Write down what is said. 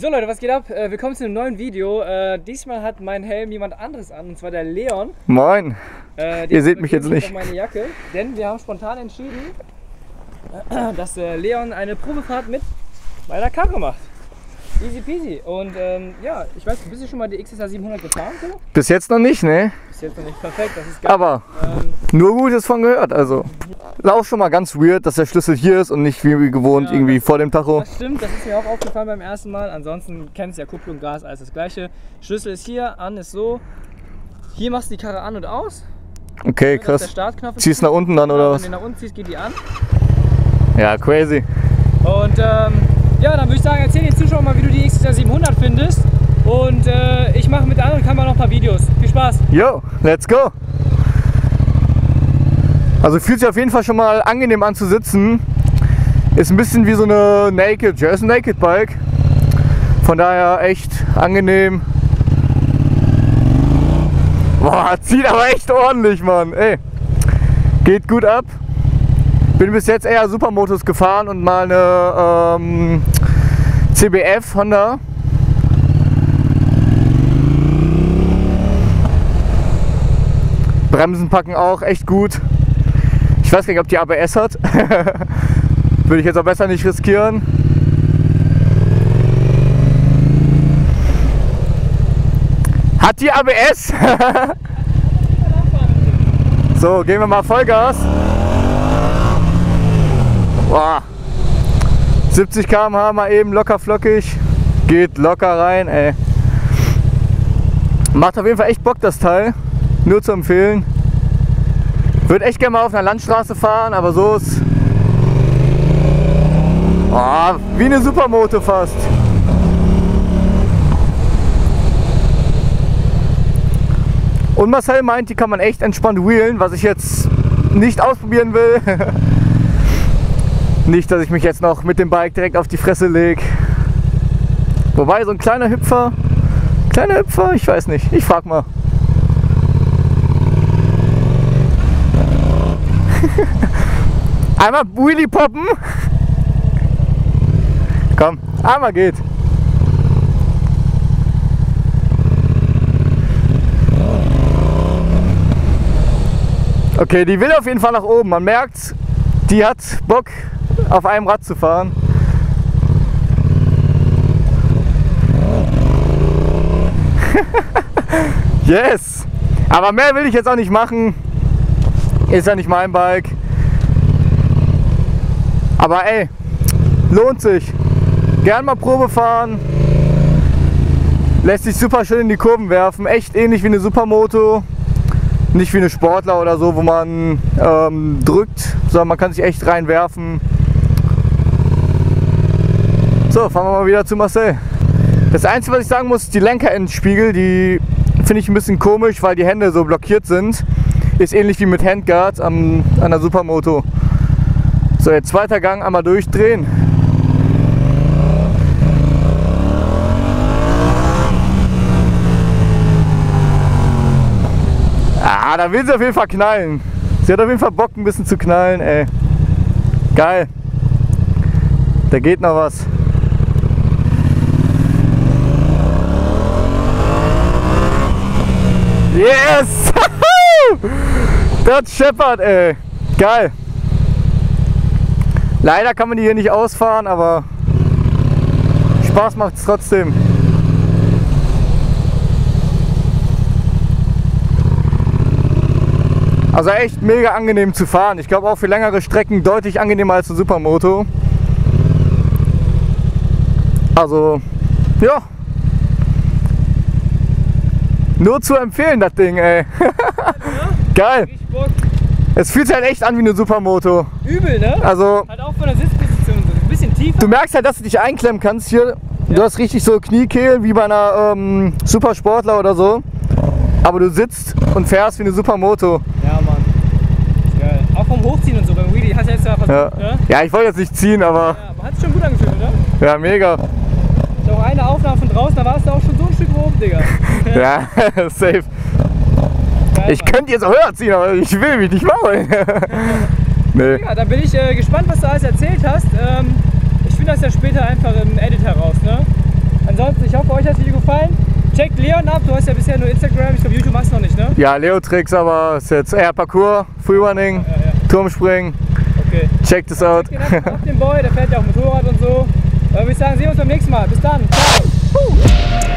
So Leute, was geht ab? Äh, willkommen zu einem neuen Video. Äh, diesmal hat mein Helm jemand anderes an, und zwar der Leon. Moin. Äh, Ihr seht mich jetzt nicht. Meine Jacke, denn wir haben spontan entschieden, dass äh, Leon eine Probefahrt mit meiner Karre macht. Easy peasy. Und ähm, ja, ich weiß, bist du schon mal die XSR 700 gefahren? So? Bis jetzt noch nicht, ne? Ist jetzt noch nicht perfekt, das ist geil. Aber ähm, nur Gutes von gehört. Also ist auch schon mal ganz weird, dass der Schlüssel hier ist und nicht wie gewohnt Ja, irgendwie das- vor dem Tacho. Das stimmt, das ist mir auch aufgefallen beim ersten Mal. Ansonsten kennst du ja Kupplung, Gas, alles das gleiche. Schlüssel ist hier, an ist so. Hier machst du die Karre an und aus. Okay, der krass. Ziehst nach unten dann oder Wenn was? du nach unten ziehst, geht die an. Ja, crazy. Und ähm, ja, dann würde ich sagen, erzähl den Zuschauern mal, wie du die XSR 700 findest. Und äh, ich mache mit der anderen Kamera noch ein paar Videos. Viel Spaß! Yo, let's go. Also fühlt sich auf jeden Fall schon mal angenehm an zu sitzen. Ist ein bisschen wie so eine Naked, ein Naked Bike. Von daher echt angenehm. Boah, zieht aber echt ordentlich, Mann. Ey, geht gut ab. Bin bis jetzt eher Supermotos gefahren und mal eine ähm, CBF Honda. Bremsen packen auch echt gut. Ich weiß gar nicht, ob die ABS hat. Würde ich jetzt auch besser nicht riskieren. Hat die ABS? so, gehen wir mal Vollgas. Boah. 70 km/h mal eben locker flockig. Geht locker rein, ey. Macht auf jeden Fall echt Bock das Teil. Nur zu empfehlen. Würde echt gerne mal auf einer Landstraße fahren, aber so ist. Oh, wie eine Supermoto fast. Und Marcel meint, die kann man echt entspannt wheelen, was ich jetzt nicht ausprobieren will. nicht, dass ich mich jetzt noch mit dem Bike direkt auf die Fresse lege. Wobei, so ein kleiner Hüpfer, kleiner Hüpfer, ich weiß nicht, ich frag mal. Einmal Wheelie poppen. Komm, einmal geht. Okay, die will auf jeden Fall nach oben. Man merkt, die hat Bock auf einem Rad zu fahren. yes! Aber mehr will ich jetzt auch nicht machen. Ist ja nicht mein Bike. Aber ey, lohnt sich. Gern mal Probe fahren. Lässt sich super schön in die Kurven werfen. Echt ähnlich wie eine Supermoto. Nicht wie eine Sportler oder so, wo man ähm, drückt, sondern man kann sich echt reinwerfen. So, fahren wir mal wieder zu Marcel. Das Einzige, was ich sagen muss, die Lenkerendspiegel, die finde ich ein bisschen komisch, weil die Hände so blockiert sind. Ist ähnlich wie mit Handguards an der Supermoto. So, jetzt zweiter Gang, einmal durchdrehen. Ah, da will sie auf jeden Fall knallen. Sie hat auf jeden Fall Bock, ein bisschen zu knallen, ey. Geil. Da geht noch was. Yes! Das scheppert, ey. Geil. Leider kann man die hier nicht ausfahren, aber Spaß macht es trotzdem. Also echt mega angenehm zu fahren. Ich glaube auch für längere Strecken deutlich angenehmer als eine Supermoto. Also, ja. Nur zu empfehlen, das Ding, ey. Geil. Es fühlt sich halt echt an wie eine Supermoto. Übel, ne? Also, Halt auch von der Sitzposition so. Ein bisschen tiefer. du merkst halt, dass du dich einklemmen kannst hier. Du Ja. hast richtig so Kniekehlen wie bei einer ähm, Supersportler oder so. Aber du sitzt und fährst wie eine Supermoto. Ja, Mann. Ist geil. Auch vom Hochziehen und so. Beim Wheelie hast du jetzt ja versucht, Ja, ne? ja ich wollte jetzt nicht ziehen, aber Ja, aber hat sich schon gut angefühlt, oder? ja, mega. Auch eine Aufnahme von draußen, da warst du auch schon so ein Stück oben, Digga. Ja, safe. Ich könnte jetzt auch höher ziehen, aber ich will mich nicht maulen. nee. Ja, dann bin ich äh, gespannt, was du alles erzählt hast. Ähm, ich finde das ja später einfach im Edit heraus, ne? Dann euch hat das Video gefallen. Checkt Leon ab, du hast ja bisher nur Instagram, ich glaube YouTube machst du noch nicht, ne? Ja, Leo-Tricks, aber ist jetzt eher Parkour, Freerunning, Ja, ja. Turmspringen. Okay. Checkt es out. Checkt den ab, ab den Boy, der fährt ja auch Motorrad und so. Äh, würde ich sagen, sehen wir uns beim nächsten Mal. Bis dann. Ciao.